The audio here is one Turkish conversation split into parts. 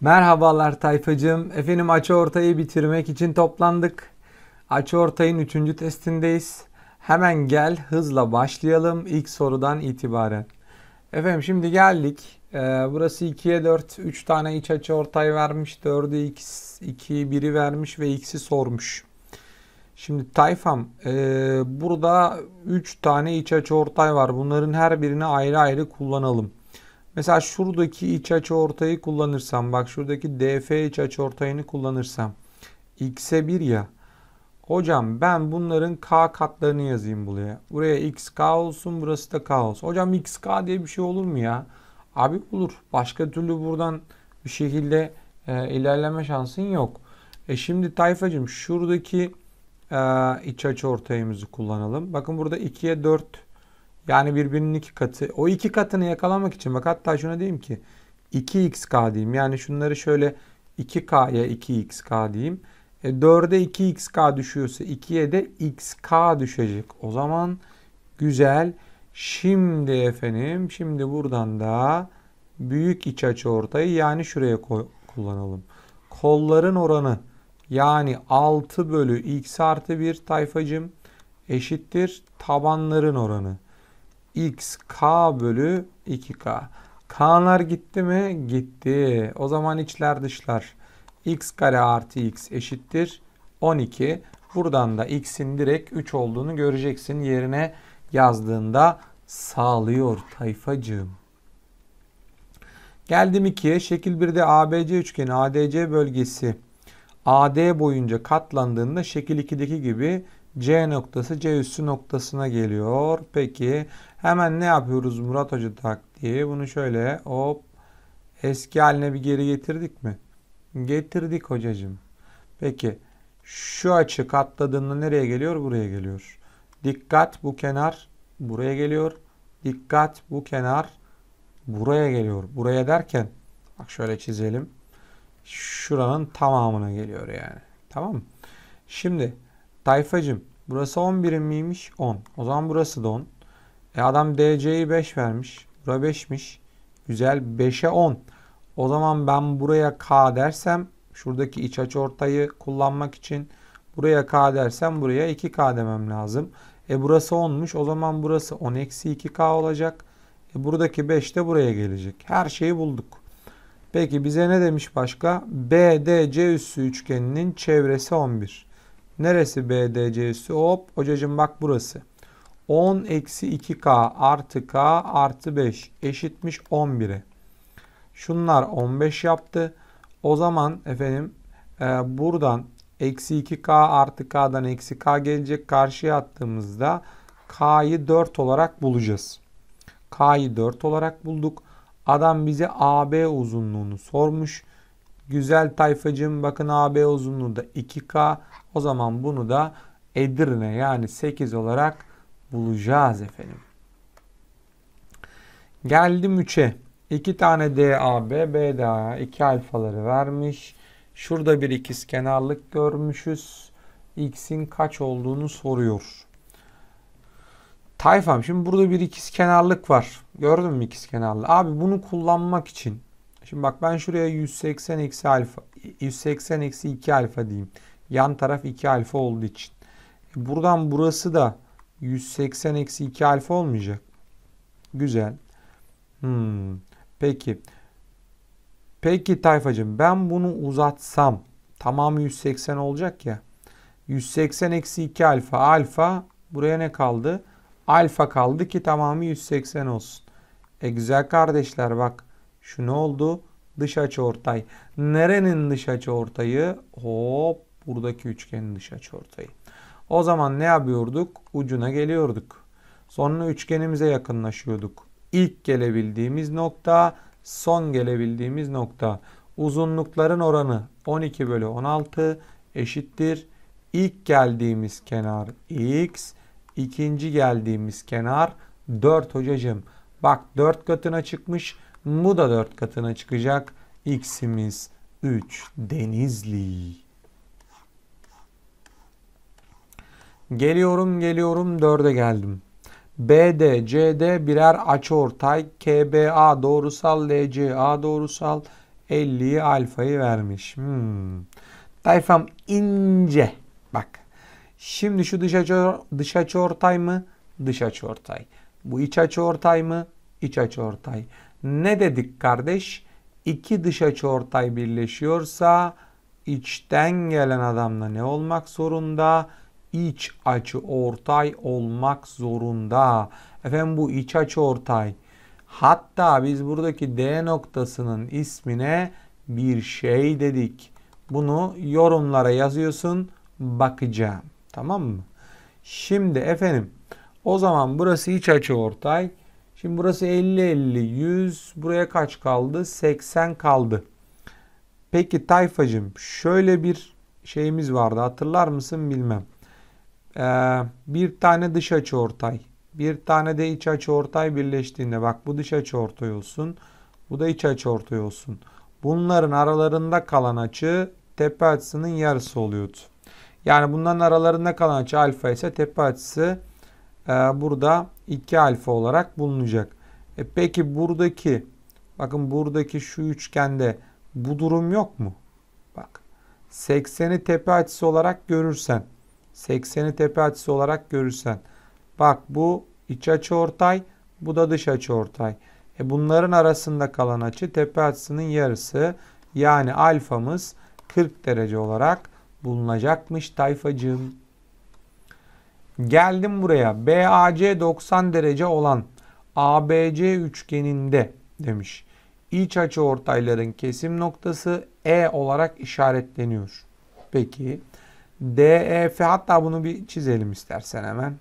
Merhabalar tayfacığım. Efendim açı ortayı bitirmek için toplandık. Açı ortayın 3. testindeyiz. Hemen gel hızla başlayalım ilk sorudan itibaren. Efendim şimdi geldik. Ee, burası 2'ye 4. 3 tane iç açı ortay vermiş. 4'ü x, 2'yi 1'i vermiş ve x'i sormuş. Şimdi tayfam e, burada 3 tane iç açı ortay var. Bunların her birini ayrı ayrı kullanalım. Mesela şuradaki iç açı ortayı kullanırsam bak şuradaki DF iç açı ortayını kullanırsam x'e 1 ya. Hocam ben bunların k katlarını yazayım buraya. Buraya xk olsun burası da k olsun. Hocam xk diye bir şey olur mu ya? Abi olur. Başka türlü buradan bir şekilde e, ilerleme şansın yok. E şimdi tayfacım şuradaki e, iç açı ortayımızı kullanalım. Bakın burada 2'ye 4 yani birbirinin iki katı. O iki katını yakalamak için bak hatta şuna diyeyim ki 2xk diyeyim. Yani şunları şöyle 2k'ya 2xk diyeyim. E 4'e 2xk düşüyorsa 2'ye de xk düşecek. O zaman güzel. Şimdi efendim şimdi buradan da büyük iç açı ortayı yani şuraya kullanalım. Kolların oranı yani 6 bölü x artı 1 tayfacım eşittir tabanların oranı. X k bölü 2k. K'lar gitti mi? Gitti. O zaman içler dışlar. x kare artı x eşittir 12. Buradan da x'in direkt 3 olduğunu göreceksin. Yerine yazdığında sağlıyor tayfacığım. Geldim 2'ye. Şekil 1'de ABC üçgeni ADC bölgesi AD boyunca katlandığında şekil 2'deki gibi C noktası C üssü noktasına geliyor. Peki hemen ne yapıyoruz Murat Hoca taktiği? Bunu şöyle hop eski haline bir geri getirdik mi? Getirdik hocacığım. Peki şu açı katladığında nereye geliyor? Buraya geliyor. Dikkat bu kenar buraya geliyor. Dikkat bu kenar buraya geliyor. Buraya derken bak şöyle çizelim. Şuranın tamamına geliyor yani. Tamam mı? Şimdi tayfacım burası 10 birim miymiş? 10. O zaman burası da 10. E adam DC'yi 5 vermiş. Bura 5'miş. Güzel 5'e 10. O zaman ben buraya K dersem şuradaki iç açı ortayı kullanmak için buraya K dersem buraya 2K demem lazım. E burası 10'muş. O zaman burası 10 eksi 2K olacak. E buradaki 5 de buraya gelecek. Her şeyi bulduk. Peki bize ne demiş başka? BDC üssü üçgeninin çevresi 11. Neresi BDC üssü? Hop hocacığım bak burası. 10 eksi 2K artı K artı 5 eşitmiş 11'e. Şunlar 15 yaptı. O zaman efendim e, buradan eksi 2K artı K'dan eksi K gelecek. Karşıya attığımızda K'yı 4 olarak bulacağız. K'yı 4 olarak bulduk. Adam bize AB uzunluğunu sormuş. Güzel tayfacım bakın AB uzunluğu da 2K. O zaman bunu da Edirne yani 8 olarak bulacağız efendim. Geldim 3'e. 2 tane DAB, BDA 2 alfaları vermiş. Şurada bir ikizkenarlık görmüşüz. X'in kaç olduğunu soruyor. Tayfam şimdi burada bir ikizkenarlık var. Gördün mü ikizkenarlığı? Abi bunu kullanmak için şimdi bak ben şuraya 180 eksi alfa 180 eksi 2 alfa diyeyim. Yan taraf 2 alfa olduğu için. Buradan burası da 180 eksi 2 alfa olmayacak. Güzel. Hmm. Peki. Peki tayfacım ben bunu uzatsam tamamı 180 olacak ya. 180 eksi 2 alfa alfa buraya ne kaldı? Alfa kaldı ki tamamı 180 olsun. E güzel kardeşler bak şu ne oldu? Dış açı ortay. Nerenin dış açı ortayı? Hop buradaki üçgenin dış açı ortayı. O zaman ne yapıyorduk? Ucuna geliyorduk. Sonra üçgenimize yakınlaşıyorduk. İlk gelebildiğimiz nokta, son gelebildiğimiz nokta. Uzunlukların oranı 12 bölü 16 eşittir. İlk geldiğimiz kenar x, ikinci geldiğimiz kenar 4 hocacığım. Bak 4 katına çıkmış. Bu da 4 katına çıkacak. X'imiz 3 Denizli. Geliyorum geliyorum 4'e geldim. BD, CD birer açıortay. KBA doğrusal, LCA doğrusal. 50'yi alfayı vermiş. Hmm. Tayfam ince. Bak. Şimdi şu dış açı, dış açı ortay mı? Dış açı ortay. Bu iç açı ortay mı? İç açı ortay. Ne dedik kardeş? İki dış açı ortay birleşiyorsa içten gelen adamla ne olmak zorunda? İç açı ortay olmak zorunda. Efendim bu iç açı ortay. Hatta biz buradaki D noktasının ismine bir şey dedik. Bunu yorumlara yazıyorsun. Bakacağım. Tamam mı? Şimdi efendim o zaman burası iç açı ortay. Şimdi burası 50 50 100 buraya kaç kaldı? 80 kaldı. Peki tayfacım şöyle bir şeyimiz vardı hatırlar mısın bilmem. Ee, bir tane dış açı ortay. Bir tane de iç açı ortay birleştiğinde bak bu dış açı ortay olsun. Bu da iç açı ortay olsun. Bunların aralarında kalan açı tepe açısının yarısı oluyordu. Yani bunların aralarında kalan açı alfa ise tepe açısı e, burada 2 alfa olarak bulunacak. E peki buradaki bakın buradaki şu üçgende bu durum yok mu? Bak 80'i tepe açısı olarak görürsen 80'i tepe açısı olarak görürsen bak bu iç açı ortay bu da dış açı ortay. E bunların arasında kalan açı tepe açısının yarısı. Yani alfamız 40 derece olarak bulunacakmış tayfacığım. Geldim buraya. BAC 90 derece olan ABC üçgeninde demiş. İç açı ortayların kesim noktası E olarak işaretleniyor. Peki DEF hatta bunu bir çizelim istersen hemen.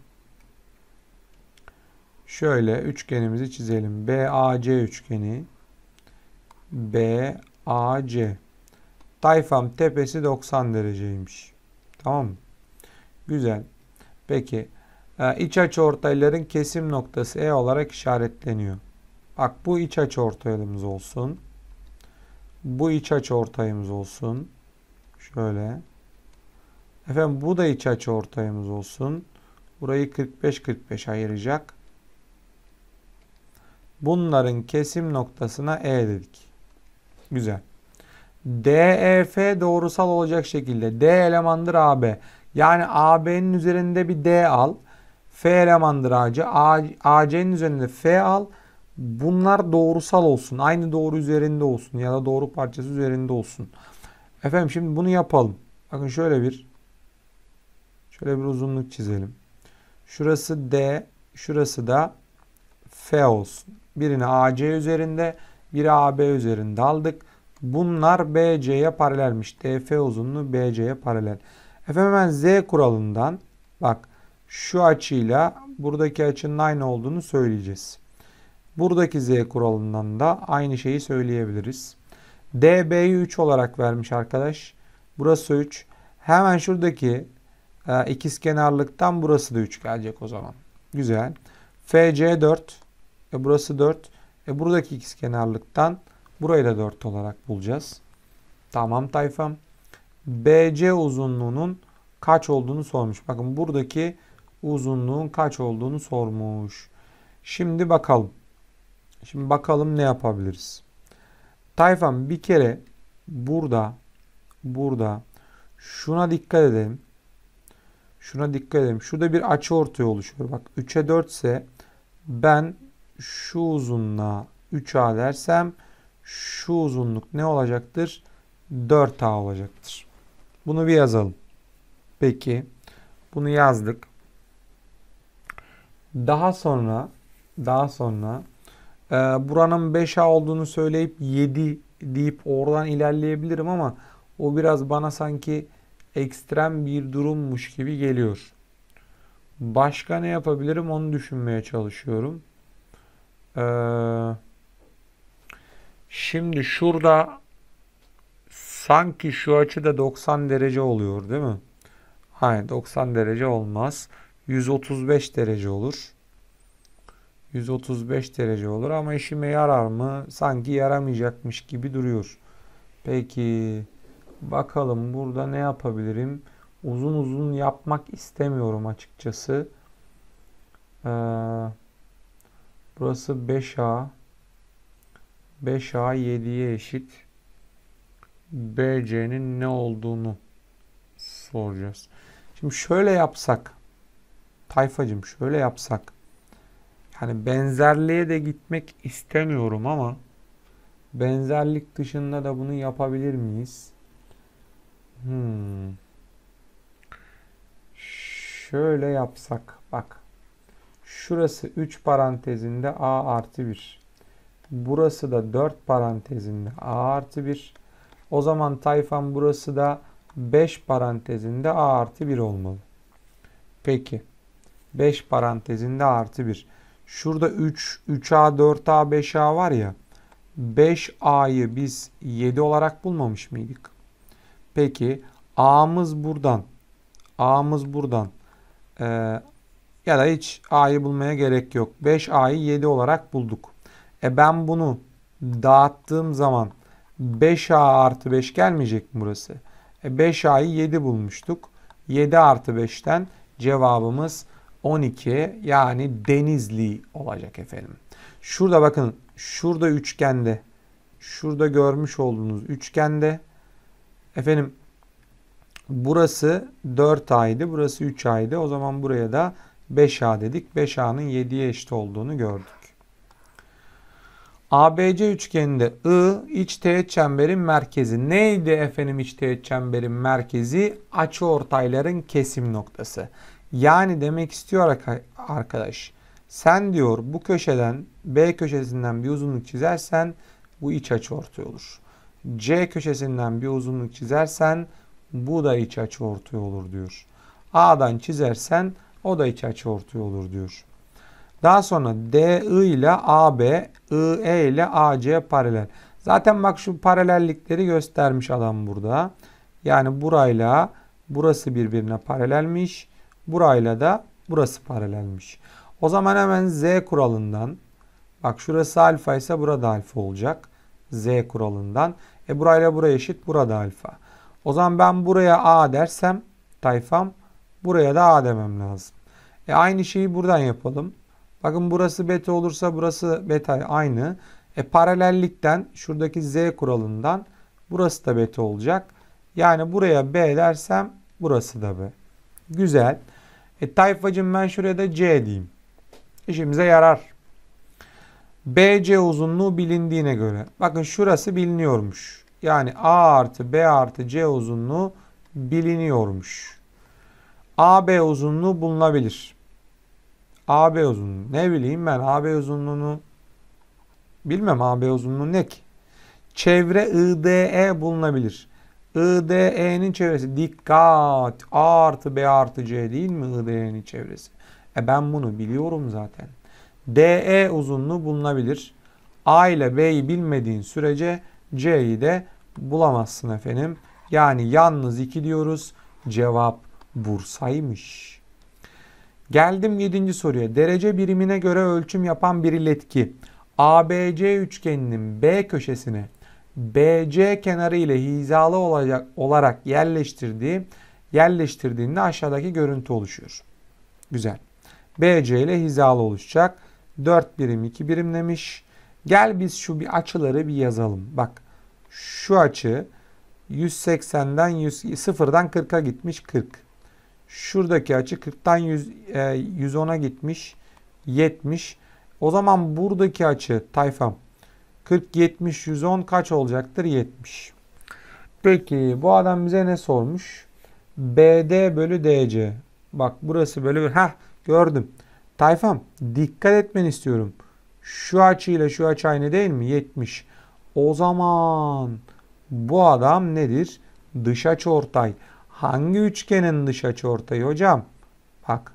Şöyle üçgenimizi çizelim. BAC üçgeni. BAC. Tayfam tepesi 90 dereceymiş. Tamam? Güzel. Peki e, iç açı ortayların kesim noktası E olarak işaretleniyor. Bak bu iç açı ortayımız olsun. Bu iç açı ortayımız olsun. Şöyle. Efendim bu da iç açı ortayımız olsun. Burayı 45-45 ayıracak. Bunların kesim noktasına E dedik. Güzel. DEF doğrusal olacak şekilde D elemandır AB. Yani AB'nin üzerinde bir D al. F elemandır AC. AC'nin üzerinde F al. Bunlar doğrusal olsun. Aynı doğru üzerinde olsun ya da doğru parçası üzerinde olsun. Efendim şimdi bunu yapalım. Bakın şöyle bir şöyle bir uzunluk çizelim. Şurası D, şurası da F olsun. Birini AC üzerinde, biri AB üzerinde aldık. Bunlar BC'ye paralelmiş. DF uzunluğu BC'ye paralel. Efendim hemen Z kuralından bak şu açıyla buradaki açının aynı olduğunu söyleyeceğiz. Buradaki Z kuralından da aynı şeyi söyleyebiliriz. DB'yi 3 olarak vermiş arkadaş. Burası 3. Hemen şuradaki e, ikizkenarlıktan burası da 3 gelecek o zaman. Güzel. FC 4. E, burası 4. E, buradaki ikizkenarlıktan burayı da 4 olarak bulacağız. Tamam tayfam. BC uzunluğunun kaç olduğunu sormuş. Bakın buradaki uzunluğun kaç olduğunu sormuş. Şimdi bakalım. Şimdi bakalım ne yapabiliriz. Tayfam bir kere burada burada şuna dikkat edelim. Şuna dikkat edelim. Şurada bir açı ortaya oluşuyor. Bak 3'e 4 ise ben şu uzunluğa 3A dersem şu uzunluk ne olacaktır? 4A olacaktır. Bunu bir yazalım. Peki. Bunu yazdık. Daha sonra daha sonra e, buranın 5A olduğunu söyleyip 7 deyip oradan ilerleyebilirim ama o biraz bana sanki ekstrem bir durummuş gibi geliyor. Başka ne yapabilirim onu düşünmeye çalışıyorum. Ee, şimdi şurada sanki şu açıda 90 derece oluyor değil mi? Hayır 90 derece olmaz. 135 derece olur. 135 derece olur ama işime yarar mı? Sanki yaramayacakmış gibi duruyor. Peki bakalım burada ne yapabilirim? Uzun uzun yapmak istemiyorum açıkçası. Ee, burası 5A. 5A 7'ye eşit. BC'nin ne olduğunu soracağız. Şimdi şöyle yapsak tayfacım şöyle yapsak yani benzerliğe de gitmek istemiyorum ama benzerlik dışında da bunu yapabilir miyiz? Hmm. Şöyle yapsak bak. Şurası 3 parantezinde A artı 1. Burası da 4 parantezinde A artı 1. O zaman tayfan burası da 5 parantezinde A artı 1 olmalı. Peki. 5 parantezinde A artı 1. Şurada 3, 3A, 4A, 5A var ya. 5A'yı biz 7 olarak bulmamış mıydık? Peki A'mız buradan. A'mız buradan. Ee, ya da hiç A'yı bulmaya gerek yok. 5A'yı 7 olarak bulduk. E ben bunu dağıttığım zaman 5A artı 5 gelmeyecek mi burası? E 5A'yı 7 bulmuştuk. 7 artı 5'ten cevabımız 12 yani Denizli olacak efendim. Şurada bakın şurada üçgende şurada görmüş olduğunuz üçgende efendim burası 4 aydı burası 3 aydı o zaman buraya da 5A dedik 5A'nın 7'ye eşit olduğunu gördük. ABC üçgeninde I iç teğet çemberin merkezi. Neydi efendim iç teğet çemberin merkezi? Açı ortayların kesim noktası. Yani demek istiyor arkadaş. Sen diyor bu köşeden B köşesinden bir uzunluk çizersen bu iç açı ortay olur. C köşesinden bir uzunluk çizersen bu da iç açı ortay olur diyor. A'dan çizersen o da iç açı ortay olur diyor. Daha sonra DI ile AB, IE ile AC paralel. Zaten bak şu paralellikleri göstermiş adam burada. Yani burayla burası birbirine paralelmiş. Burayla da burası paralelmiş. O zaman hemen Z kuralından bak şurası alfa ise burada alfa olacak. Z kuralından. E burayla buraya eşit burada alfa. O zaman ben buraya A dersem tayfam buraya da A demem lazım. E aynı şeyi buradan yapalım. Bakın burası beta olursa burası beta aynı. E paralellikten şuradaki Z kuralından burası da beta olacak. Yani buraya B dersem burası da B. Güzel. E tayfacım ben şuraya da C diyeyim. İşimize yarar. BC uzunluğu bilindiğine göre. Bakın şurası biliniyormuş. Yani A artı B artı C uzunluğu biliniyormuş. AB uzunluğu bulunabilir. AB uzunluğu. Ne bileyim ben AB uzunluğunu bilmem AB uzunluğu ne ki? Çevre IDE bulunabilir. IDE'nin çevresi dikkat A artı B artı C değil mi IDE'nin çevresi? E ben bunu biliyorum zaten. DE uzunluğu bulunabilir. A ile B'yi bilmediğin sürece C'yi de bulamazsın efendim. Yani yalnız 2 diyoruz. Cevap Bursa'ymış. Geldim 7. soruya. Derece birimine göre ölçüm yapan bir iletki ABC üçgeninin B köşesine BC kenarı ile hizalı olacak olarak yerleştirdiği yerleştirdiğinde aşağıdaki görüntü oluşuyor. Güzel. BC ile hizalı oluşacak. 4 birim 2 birim demiş. Gel biz şu bir açıları bir yazalım. Bak şu açı 180'den 100, 0'dan 40'a gitmiş 40. Şuradaki açı 40'tan 100, e, 110'a gitmiş 70. O zaman buradaki açı tayfam 40, 70, 110 kaç olacaktır? 70. Peki bu adam bize ne sormuş? BD bölü DC. Bak burası bölü... Heh gördüm. Tayfam dikkat etmeni istiyorum. Şu açı ile şu açı aynı değil mi? 70. O zaman bu adam nedir? Dış açı ortay. Hangi üçgenin dış açı ortayı hocam? Bak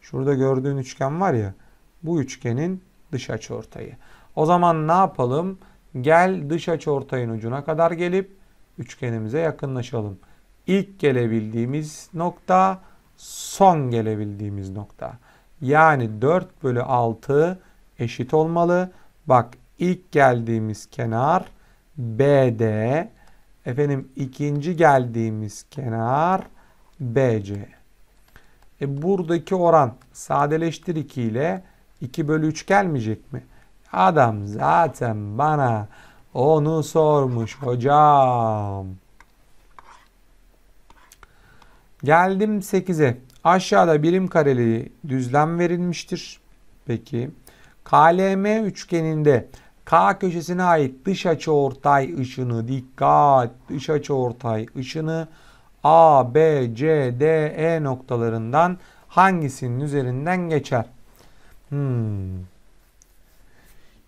şurada gördüğün üçgen var ya. Bu üçgenin dış açı ortayı. O zaman ne yapalım? Gel dış açı ortayın ucuna kadar gelip üçgenimize yakınlaşalım. İlk gelebildiğimiz nokta son gelebildiğimiz nokta. Yani 4 bölü 6 eşit olmalı. Bak ilk geldiğimiz kenar BD. Efendim ikinci geldiğimiz kenar BC. E buradaki oran sadeleştir 2 ile 2 bölü 3 gelmeyecek mi? Adam zaten bana Onu sormuş hocam. Geldim 8'e. Aşağıda birim kareli düzlem verilmiştir. Peki. KLM üçgeninde K köşesine ait dış açı ortay ışını dikkat dış açı ortay ışını A, B, C, D, E noktalarından hangisinin üzerinden geçer? Hmm.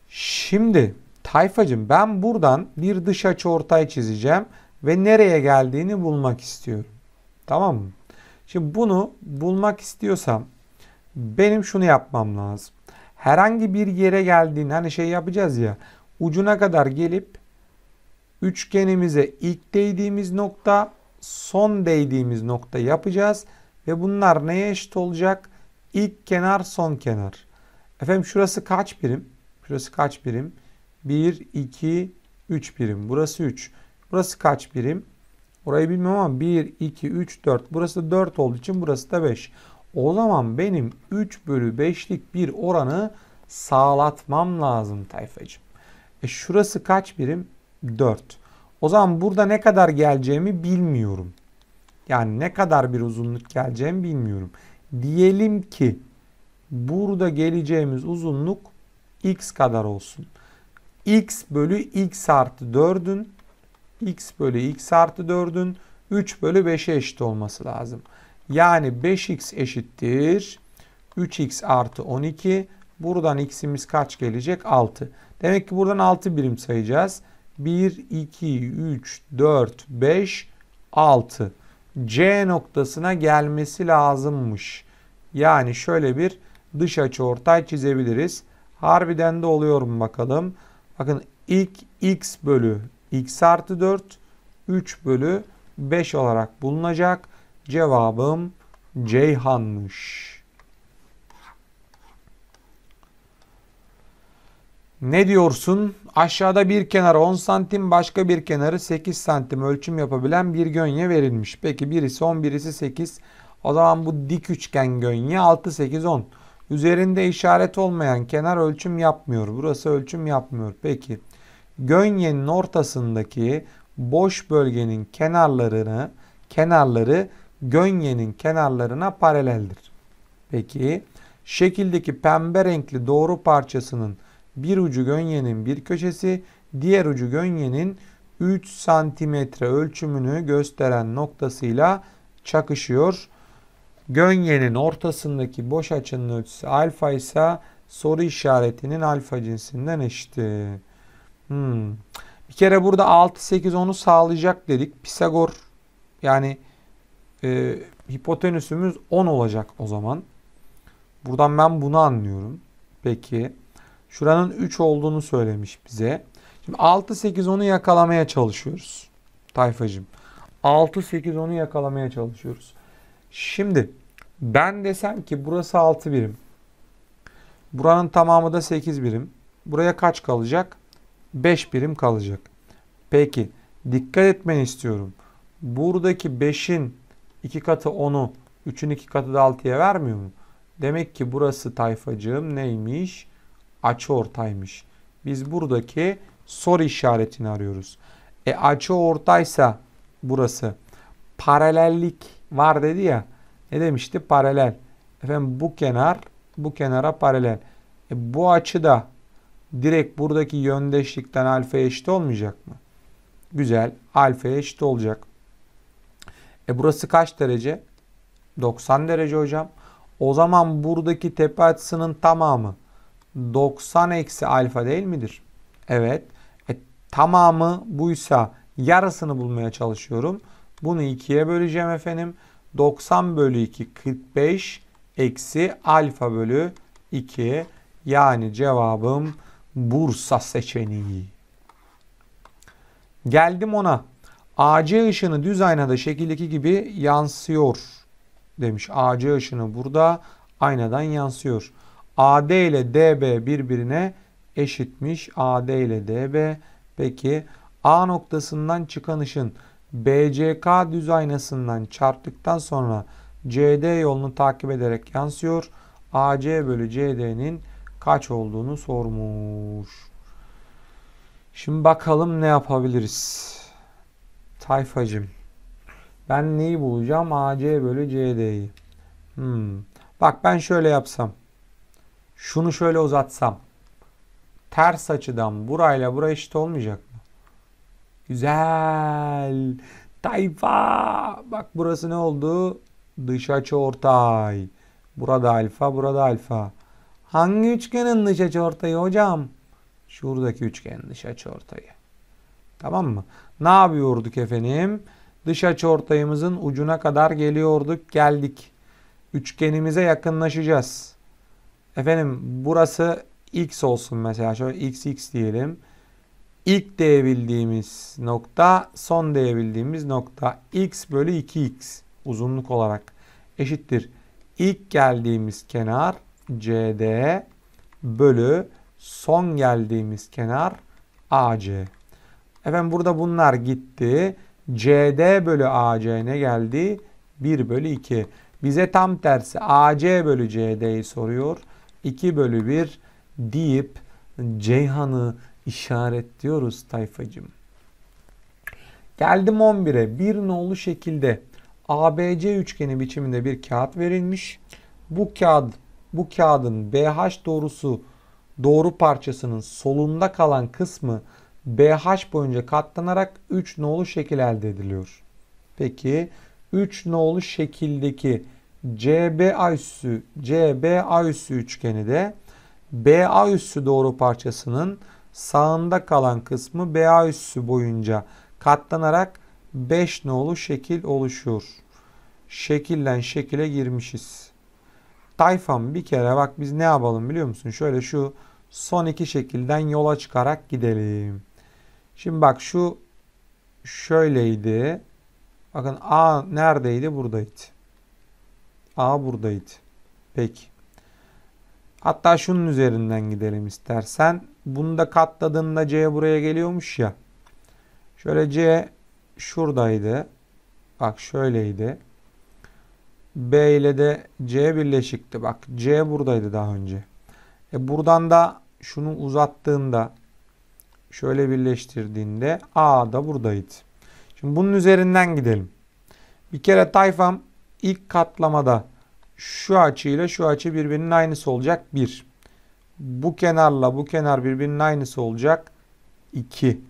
Şimdi Tayfacım ben buradan bir dış açı ortay çizeceğim ve nereye geldiğini bulmak istiyorum. Tamam mı? Şimdi bunu bulmak istiyorsam benim şunu yapmam lazım. Herhangi bir yere geldiğini hani şey yapacağız ya ucuna kadar gelip üçgenimize ilk değdiğimiz nokta son değdiğimiz nokta yapacağız ve bunlar neye eşit olacak? İlk kenar son kenar. Efendim şurası kaç birim? Şurası kaç birim? 1, 2, 3 birim. Burası 3. Burası kaç birim? Orayı bilmem ama 1, 2, 3, 4. Burası 4 olduğu için burası da 5. O zaman benim 3 bölü 5'lik bir oranı sağlatmam lazım tayfacığım. E şurası kaç birim? 4. O zaman burada ne kadar geleceğimi bilmiyorum. Yani ne kadar bir uzunluk geleceğimi bilmiyorum. Diyelim ki burada geleceğimiz uzunluk x kadar olsun. x bölü x artı 4'ün x bölü x artı 4'ün 3 bölü 5'e eşit olması lazım. Yani 5x eşittir 3x artı 12. Buradan x'imiz kaç gelecek? 6. Demek ki buradan 6 birim sayacağız. 1, 2, 3, 4, 5, 6. C noktasına gelmesi lazımmış. Yani şöyle bir dış açı ortay çizebiliriz. Harbiden de oluyor mu bakalım. Bakın ilk x bölü x artı 4 3 bölü 5 olarak bulunacak. Cevabım Ceyhan'mış. Ne diyorsun? Aşağıda bir kenarı 10 santim başka bir kenarı 8 santim ölçüm yapabilen bir gönye verilmiş. Peki birisi 10 birisi 8. O zaman bu dik üçgen gönye 6 8 10. Üzerinde işaret olmayan kenar ölçüm yapmıyor. Burası ölçüm yapmıyor. Peki gönyenin ortasındaki boş bölgenin kenarlarını kenarları gönyenin kenarlarına paraleldir. Peki şekildeki pembe renkli doğru parçasının bir ucu gönyenin bir köşesi, diğer ucu gönyenin 3 santimetre ölçümünü gösteren noktasıyla çakışıyor. Gönyenin ortasındaki boş açının ölçüsü alfa ise soru işaretinin alfa cinsinden eşittir. Hmm. Bir kere burada 6, 8, 10'u sağlayacak dedik. Pisagor yani e, hipotenüsümüz 10 olacak o zaman. Buradan ben bunu anlıyorum. Peki. Şuranın 3 olduğunu söylemiş bize. Şimdi 6, 8, 10'u yakalamaya çalışıyoruz. Tayfacım. 6, 8, 10'u yakalamaya çalışıyoruz. Şimdi ben desem ki burası 6 birim. Buranın tamamı da 8 birim. Buraya kaç kalacak? 5 birim kalacak. Peki dikkat etmeni istiyorum. Buradaki 5'in 2 katı 10'u 3'ün 2 katı da 6'ya vermiyor mu? Demek ki burası tayfacığım neymiş? Açı ortaymış. Biz buradaki soru işaretini arıyoruz. E açı ortaysa burası paralellik var dedi ya. Ne demişti? Paralel. Efendim bu kenar bu kenara paralel. E bu açı da direkt buradaki yöndeşlikten alfa eşit olmayacak mı? Güzel. Alfa eşit olacak. E burası kaç derece? 90 derece hocam. O zaman buradaki tepe açısının tamamı 90 eksi alfa değil midir? Evet. E, tamamı buysa yarısını bulmaya çalışıyorum. Bunu ikiye böleceğim efendim. 90 bölü 2 45 eksi alfa bölü 2. Yani cevabım Bursa seçeneği. Geldim ona. AC ışını düz aynada şekildeki gibi yansıyor demiş. AC ışını burada aynadan yansıyor. AD ile DB birbirine eşitmiş. AD ile DB. Peki A noktasından çıkan ışın BCK düz aynasından çarptıktan sonra CD yolunu takip ederek yansıyor. AC bölü CD'nin kaç olduğunu sormuş. Şimdi bakalım ne yapabiliriz. Tayfacım. Ben neyi bulacağım? AC bölü CD'yi. Hmm. Bak ben şöyle yapsam. Şunu şöyle uzatsam. Ters açıdan burayla bura eşit olmayacak mı? Güzel. Tayfa. Bak burası ne oldu? Dış açı ortay. Burada alfa, burada alfa. Hangi üçgenin dış açı ortayı hocam? Şuradaki üçgenin dış açı ortayı. Tamam mı? Ne yapıyorduk efendim? Dış açı ortayımızın ucuna kadar geliyorduk, geldik. Üçgenimize yakınlaşacağız. Efendim burası x olsun mesela. Şöyle x x diyelim. İlk diyebildiğimiz nokta son diyebildiğimiz nokta x bölü 2x uzunluk olarak eşittir. İlk geldiğimiz kenar CD bölü son geldiğimiz kenar AC. Efendim burada bunlar gitti. CD bölü AC ne geldi? 1 bölü 2. Bize tam tersi AC bölü CD'yi soruyor. 2 bölü 1 deyip Ceyhan'ı işaretliyoruz tayfacım. Geldim 11'e. Bir nolu şekilde ABC üçgeni biçiminde bir kağıt verilmiş. Bu kağıt bu kağıdın BH doğrusu doğru parçasının solunda kalan kısmı BH boyunca katlanarak 3 nolu şekil elde ediliyor. Peki 3 nolu şekildeki CBA üssü CBA üssü üçgeni de BA üssü doğru parçasının sağında kalan kısmı BA üssü boyunca katlanarak 5 nolu şekil oluşuyor. Şekillen şekile girmişiz. Tayfam bir kere bak biz ne yapalım biliyor musun? Şöyle şu son iki şekilden yola çıkarak gidelim. Şimdi bak şu şöyleydi. Bakın A neredeydi? Buradaydı. A buradaydı. Peki. Hatta şunun üzerinden gidelim istersen. Bunu da katladığında C buraya geliyormuş ya. Şöyle C şuradaydı. Bak şöyleydi. B ile de C birleşikti. Bak C buradaydı daha önce. E buradan da şunu uzattığında şöyle birleştirdiğinde A da buradaydı. Şimdi bunun üzerinden gidelim. Bir kere tayfam ilk katlamada şu açı ile şu açı birbirinin aynısı olacak 1. Bu kenarla bu kenar birbirinin aynısı olacak 2.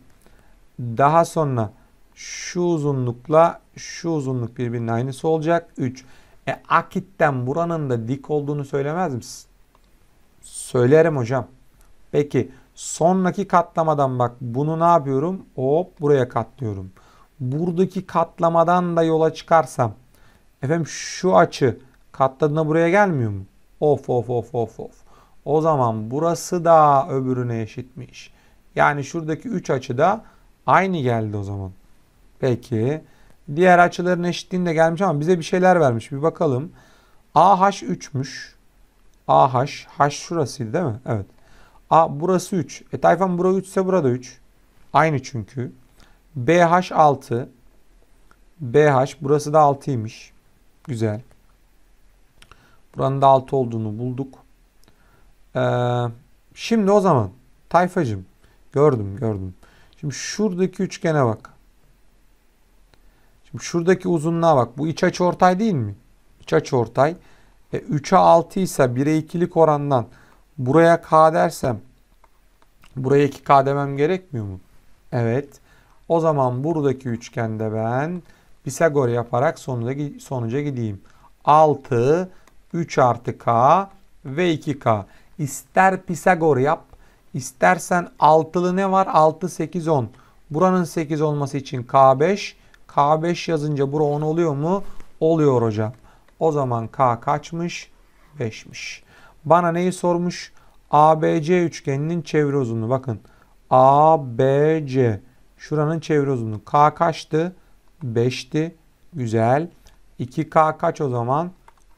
Daha sonra şu uzunlukla şu uzunluk birbirinin aynısı olacak 3. E akitten buranın da dik olduğunu söylemez misin? Söylerim hocam. Peki sonraki katlamadan bak bunu ne yapıyorum? Hop buraya katlıyorum. Buradaki katlamadan da yola çıkarsam efendim şu açı katladığında buraya gelmiyor mu? Of of of of of. O zaman burası da öbürüne eşitmiş. Yani şuradaki 3 açı da aynı geldi o zaman. Peki. Diğer açıların eşitliğinde gelmiş ama bize bir şeyler vermiş. Bir bakalım. AH 3'müş. AH. H şurasıydı değil mi? Evet. A burası 3. E tayfam bura 3 ise burada 3. Aynı çünkü. BH 6. BH burası da 6'ymış. Güzel. Buranın da 6 olduğunu bulduk. Ee, şimdi o zaman tayfacım gördüm gördüm. Şimdi şuradaki üçgene bak. Şimdi şuradaki uzunluğa bak. Bu iç açı ortay değil mi? İç açı ortay. E, 3'e 6 ise 1'e 2'lik orandan buraya k dersem buraya 2k demem gerekmiyor mu? Evet. O zaman buradaki üçgende ben Pisagor yaparak sonuca, sonuca gideyim. 6, 3 artı k ve 2k. İster Pisagor yap, istersen altılı ne var? 6, 8, 10. Buranın 8 olması için k5. K5 yazınca bura 10 oluyor mu? Oluyor hocam. O zaman K kaçmış? 5'miş. Bana neyi sormuş? ABC üçgeninin çevre uzunluğu. Bakın. ABC. Şuranın çevre uzunluğu. K kaçtı? 5'ti. Güzel. 2K kaç o zaman?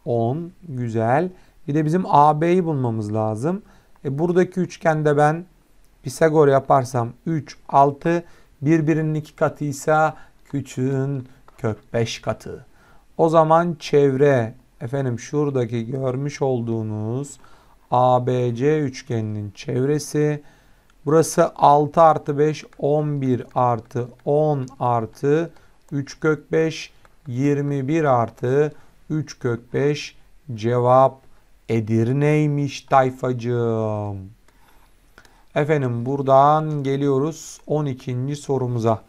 10. Güzel. Bir de bizim AB'yi bulmamız lazım. E buradaki üçgende ben Pisagor yaparsam 3, 6 birbirinin iki katıysa küçüğün kök 5 katı. O zaman çevre efendim şuradaki görmüş olduğunuz ABC üçgeninin çevresi Burası 6 artı 5 11 artı 10 artı 3 kök 5 21 artı 3 kök 5 cevap Edirne'ymiş tayfacığım. Efendim buradan geliyoruz 12. sorumuza.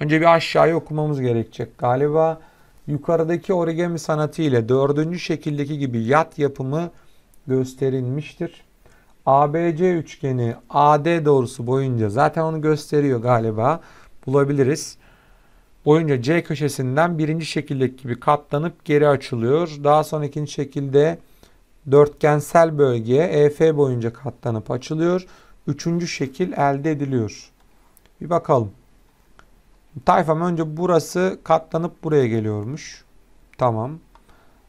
Önce bir aşağıya okumamız gerekecek galiba. Yukarıdaki origami sanatı ile dördüncü şekildeki gibi yat yapımı gösterilmiştir. ABC üçgeni AD doğrusu boyunca zaten onu gösteriyor galiba. Bulabiliriz. Boyunca C köşesinden birinci şekildeki gibi katlanıp geri açılıyor. Daha sonra ikinci şekilde dörtgensel bölgeye EF boyunca katlanıp açılıyor. Üçüncü şekil elde ediliyor. Bir bakalım. Tayfam önce burası katlanıp buraya geliyormuş. Tamam.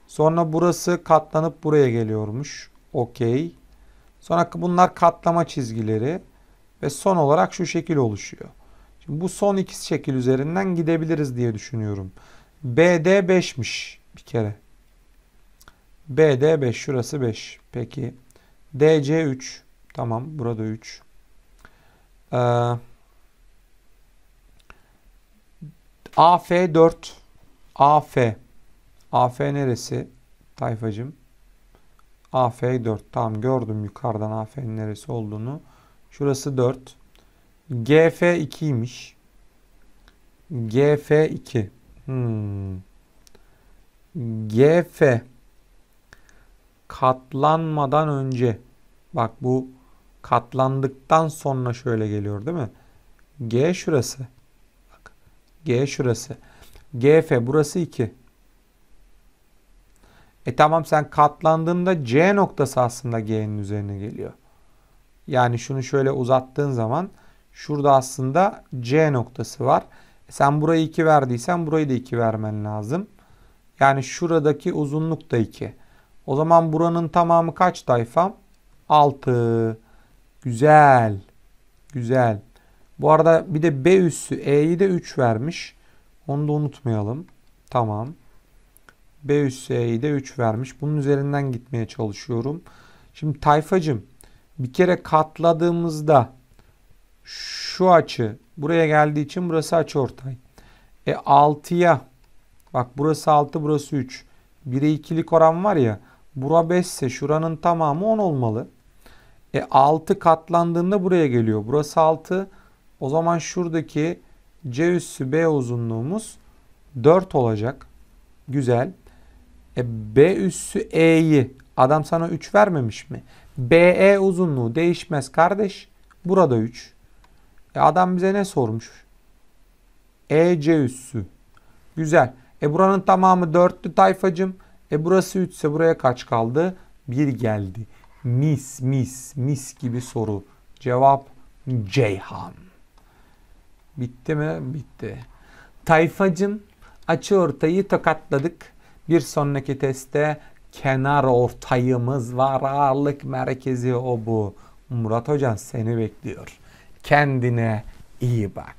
Sonra burası katlanıp buraya geliyormuş. Okey. Sonra bunlar katlama çizgileri. Ve son olarak şu şekil oluşuyor. Şimdi bu son iki şekil üzerinden gidebiliriz diye düşünüyorum. BD 5'miş bir kere. BD 5 şurası 5. Peki. DC 3. Tamam burada 3. Eee. AF4 AF AF neresi tayfacım? AF4 tam gördüm yukarıdan AF'nin neresi olduğunu. Şurası 4. GF2'ymiş. GF2. Hmm. GF katlanmadan önce bak bu katlandıktan sonra şöyle geliyor değil mi? G şurası. G şurası. GF burası 2. E tamam sen katlandığında C noktası aslında G'nin üzerine geliyor. Yani şunu şöyle uzattığın zaman şurada aslında C noktası var. E sen burayı 2 verdiysen burayı da 2 vermen lazım. Yani şuradaki uzunluk da 2. O zaman buranın tamamı kaç tayfam? 6. Güzel. Güzel. Bu arada bir de B üssü E'yi de 3 vermiş. Onu da unutmayalım. Tamam. B üssü E'yi de 3 vermiş. Bunun üzerinden gitmeye çalışıyorum. Şimdi tayfacım bir kere katladığımızda şu açı buraya geldiği için burası açı ortay. E 6'ya bak burası 6 burası 3. 1'e 2'lik oran var ya bura 5 ise şuranın tamamı 10 olmalı. E 6 katlandığında buraya geliyor. Burası 6. O zaman şuradaki C üssü B uzunluğumuz 4 olacak. Güzel. E B üssü E'yi adam sana 3 vermemiş mi? BE uzunluğu değişmez kardeş. Burada 3. E adam bize ne sormuş? EC üssü. Güzel. E buranın tamamı 4'lü tayfacım. E burası 3 ise buraya kaç kaldı? 1 geldi. Mis mis mis gibi soru. Cevap Ceyhan. Bitti mi? Bitti. Tayfacım açı ortayı tokatladık. Bir sonraki testte kenar ortayımız var. Ağırlık merkezi o bu. Murat Hocan seni bekliyor. Kendine iyi bak.